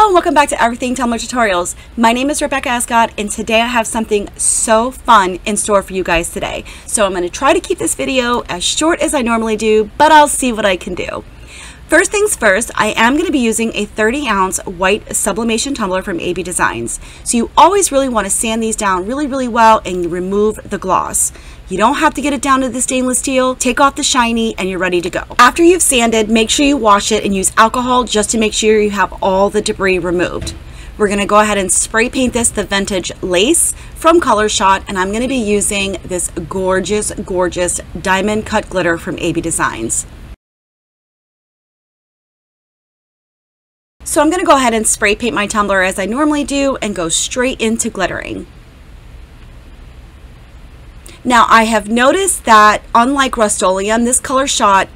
Hello and welcome back to Everything Tumbler Tutorials. My name is Rebecca Escott and today I have something so fun in store for you guys today. So I'm going to try to keep this video as short as I normally do, but I'll see what I can do. First things first, I am going to be using a 30 ounce white sublimation tumbler from AB Designs. So you always really want to sand these down really, really well and remove the gloss. You don't have to get it down to the stainless steel. Take off the shiny and you're ready to go. After you've sanded, make sure you wash it and use alcohol just to make sure you have all the debris removed. We're to go ahead and spray paint this the vintage lace from Color Shot and I'm to be using this gorgeous, gorgeous diamond cut glitter from AB Designs. So I'm to go ahead and spray paint my tumbler as I normally do and go straight into glittering. Now I have noticed that unlike Rust-Oleum, this color shot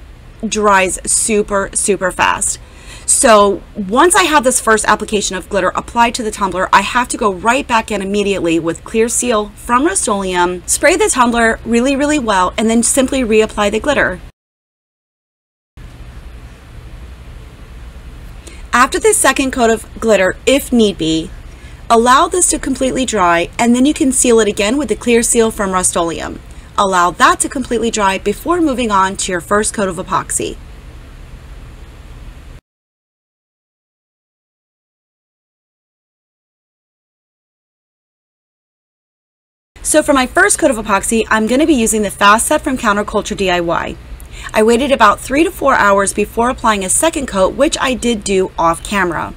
dries super, super fast. So once I have this first application of glitter applied to the tumbler, I have to go right back in immediately with Clear Seal from Rust-Oleum, spray the tumbler really, really well, and then simply reapply the glitter. After the second coat of glitter, if need be, allow this to completely dry and then you can seal it again with the clear seal from Rust-Oleum. Allow that to completely dry before moving on to your first coat of epoxy. So for my first coat of epoxy, I'm going to be using the Fast Set from Counterculture DIY. I waited about three to four hours before applying a second coat, which I did do off camera.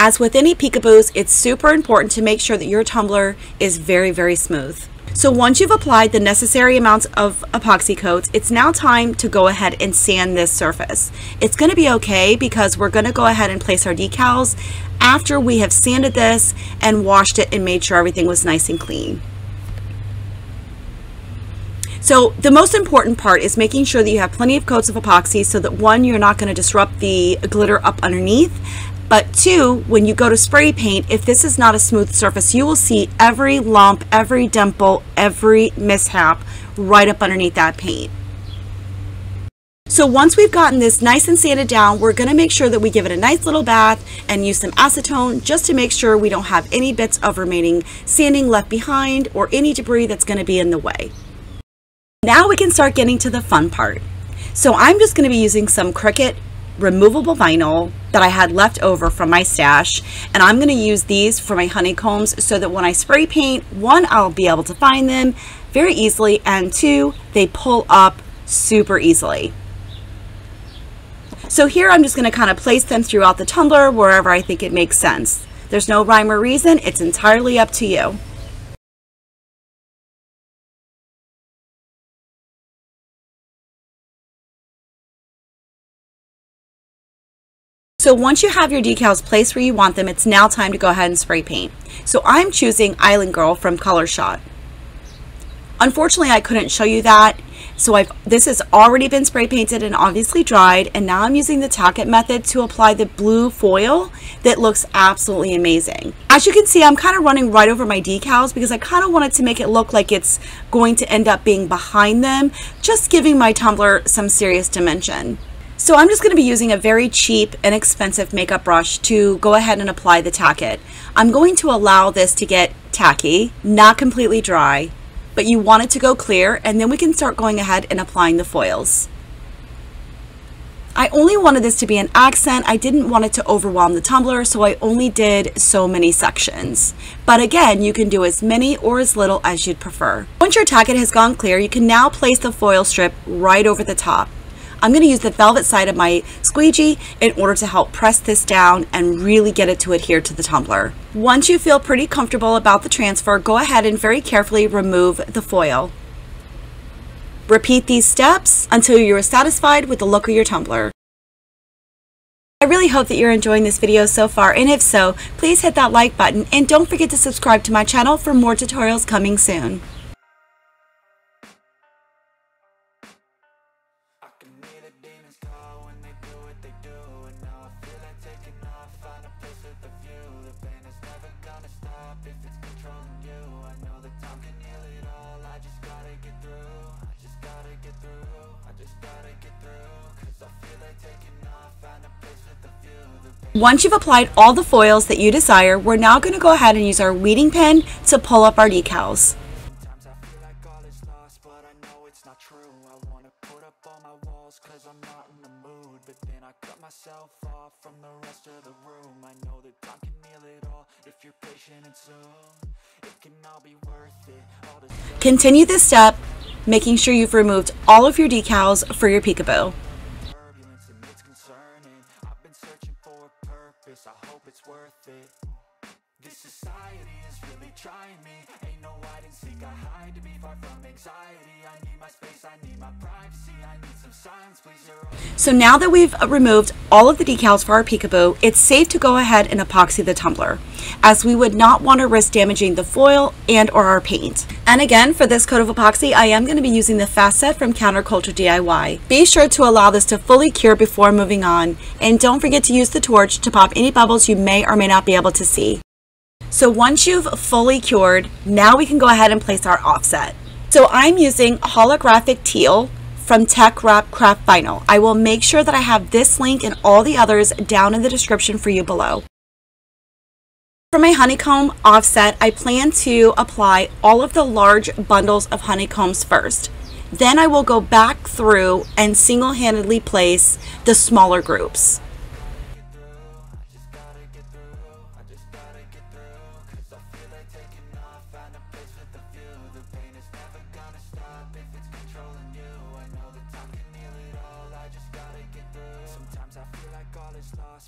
As with any peekaboos, it's super important to make sure that your tumbler is very, very smooth. So once you've applied the necessary amounts of epoxy coats, it's now time to go ahead and sand this surface. It's going to be okay because we're going to go ahead and place our decals after we have sanded this and washed it and made sure everything was nice and clean. So the most important part is making sure that you have plenty of coats of epoxy so that one, you're not going to disrupt the glitter up underneath. But two, when you go to spray paint, if this is not a smooth surface, you will see every lump, every dimple, every mishap right up underneath that paint. So once we've gotten this nice and sanded down, we're going to make sure that we give it a nice little bath and use some acetone just to make sure we don't have any bits of remaining sanding left behind or any debris that's going to be in the way. Now we can start getting to the fun part. So I'm just going to be using some Cricut removable vinyl that I had left over from my stash and I'm going to use these for my honeycombs so that when I spray paint, one, I'll be able to find them very easily and two, they pull up super easily. So here I'm just going to kind of place them throughout the tumbler wherever I think it makes sense. There's no rhyme or reason, it's entirely up to you. So once you have your decals placed where you want them, it's now time to go ahead and spray paint. So I'm choosing Island Girl from Color Shot. Unfortunately, I couldn't show you that. So I've, this has already been spray painted and obviously dried. And now I'm using the Tack It method to apply the blue foil that looks absolutely amazing. As you can see, I'm kind of running right over my decals because I kind of wanted to make it look like it's going to end up being behind them, just giving my tumbler some serious dimension. So I'm just going to be using a very cheap, inexpensive makeup brush to go ahead and apply the tack it. I'm going to allow this to get tacky, not completely dry, but you want it to go clear and then we can start going ahead and applying the foils. I only wanted this to be an accent. I didn't want it to overwhelm the tumbler, so I only did so many sections. But again, you can do as many or as little as you'd prefer. Once your tack it has gone clear, you can now place the foil strip right over the top. I'm going to use the velvet side of my squeegee in order to help press this down and really get it to adhere to the tumbler. Once you feel pretty comfortable about the transfer, go ahead and very carefully remove the foil. Repeat these steps until you are satisfied with the look of your tumbler. I really hope that you're enjoying this video so far, and if so, please hit that like button and don't forget to subscribe to my channel for more tutorials coming soon. Once you've applied all the foils that you desire, we're now going to go ahead and use our weeding pen to pull up our decals. Continue this step, making sure you've removed all of your decals for your I me. Ain't no hide and seek. I hide to be far from anxiety. I need my space. I need my privacy. I need some silence. Please, So now that we've removed all of the decals for our peekaboo, it's safe to go ahead and epoxy the tumbler, as we would not want to risk damaging the foil and or our paint. And again, for this coat of epoxy, I am going to be using the Fast Set from Counterculture DIY. Be sure to allow this to fully cure before moving on, and don't forget to use the torch to pop any bubbles you may or may not be able to see. So once you've fully cured, now we can go ahead and place our offset. So I'm using holographic teal from TeckWrap Craft Vinyl. I will make sure that I have this link and all the others down in the description for you below. For my honeycomb offset, I plan to apply all of the large bundles of honeycombs first. Then I will go back through and single-handedly place the smaller groups.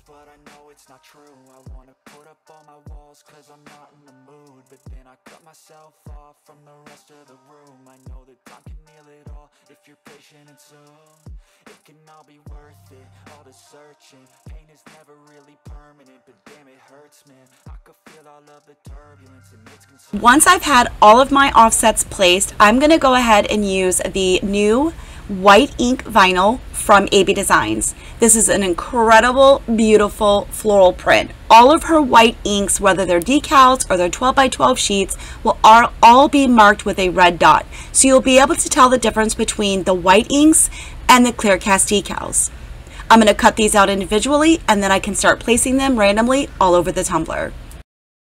But I know it's not true. I wanna put up all my walls, cause I'm not in the mood. But then I cut myself off from the rest of the room. I know that time can heal it all if you're patient and soon. It can all be worth it, all the searching. Pain is never really permanent, but damn, it hurts, man. I could feel all of the turbulence and it's. Once I've had all of my offsets placed, I'm going to go ahead and use the new white ink vinyl from AB Designs. This is an incredible, beautiful floral print. All of her white inks, whether they're decals or they're 12 by 12 sheets, will all be marked with a red dot. So you'll be able to tell the difference between the white inks and the clear cast decals. I'm going to cut these out individually and then I can start placing them randomly all over the tumbler.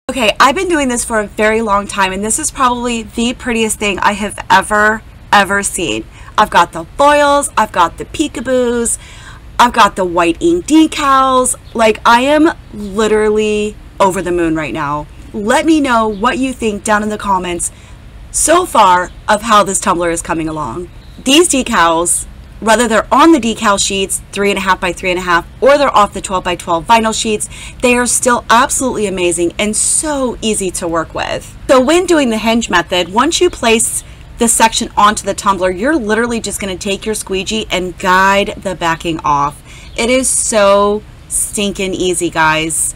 Okay, I've been doing this for a very long time and this is probably the prettiest thing I have ever, ever seen. I've got the foils, I've got the peekaboos, I've got the white ink decals. Like I am literally over the moon right now. Let me know what you think down in the comments so far of how this tumbler is coming along. These decals, whether they're on the decal sheets, three and a half by three and a half, or they're off the 12 by 12 vinyl sheets, they are still absolutely amazing and so easy to work with. So when doing the hinge method, once you place the section onto the tumbler, you're literally just going to take your squeegee and guide the backing off. It is so stinking easy, guys.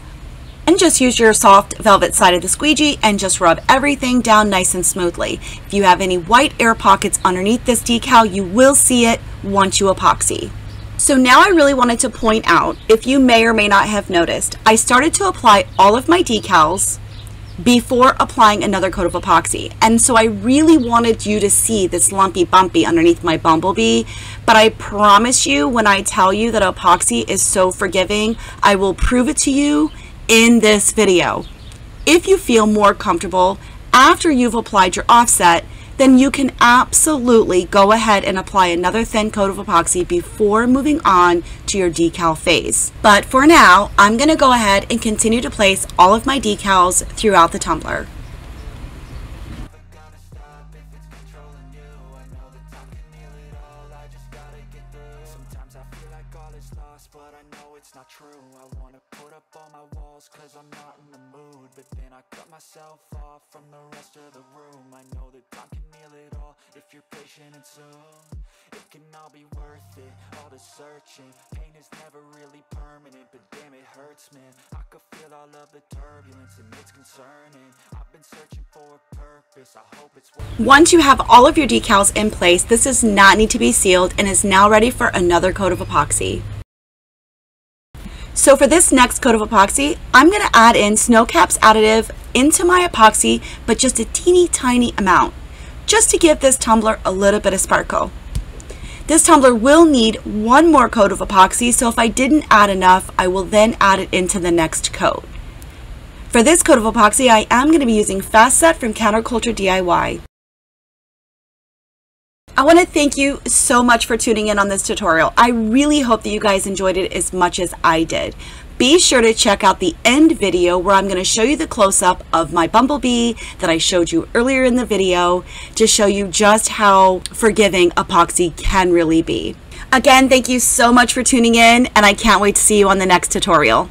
And just use your soft velvet side of the squeegee and just rub everything down nice and smoothly. If you have any white air pockets underneath this decal, you will see it once you epoxy. So now I really wanted to point out, if you may or may not have noticed, I started to apply all of my decals before applying another coat of epoxy. And so I really wanted you to see this lumpy bumpy underneath my bumblebee. But I promise you, when I tell you that epoxy is so forgiving, I will prove it to you in this video. If you feel more comfortable after you've applied your offset, then you can absolutely go ahead and apply another thin coat of epoxy before moving on to your decal phase. But for now, I'm going to go ahead and continue to place all of my decals throughout the tumbler. Myself off from the rest of the room. I know that time can heal it all if you're patient and soon. It can all be worth it, all the searching. Pain is never really permanent, but damn, it hurts, man. I could feel all of the turbulence, and it's concerning. I've been searching for a purpose, I hope it's Once you have all of your decals in place, this does not need to be sealed and is now ready for another coat of epoxy. So for this next coat of epoxy, I'm going to add in Snowcaps additive into my epoxy, but just a teeny tiny amount, just to give this tumbler a little bit of sparkle. This tumbler will need one more coat of epoxy, so if I didn't add enough, I will then add it into the next coat. For this coat of epoxy, I am going to be using Fast Set from Counterculture DIY. I want to thank you so much for tuning in on this tutorial. I really hope that you guys enjoyed it as much as I did. Be sure to check out the end video where I'm going to show you the close-up of my bumblebee that I showed you earlier in the video to show you just how forgiving epoxy can really be. Again, thank you so much for tuning in and I can't wait to see you on the next tutorial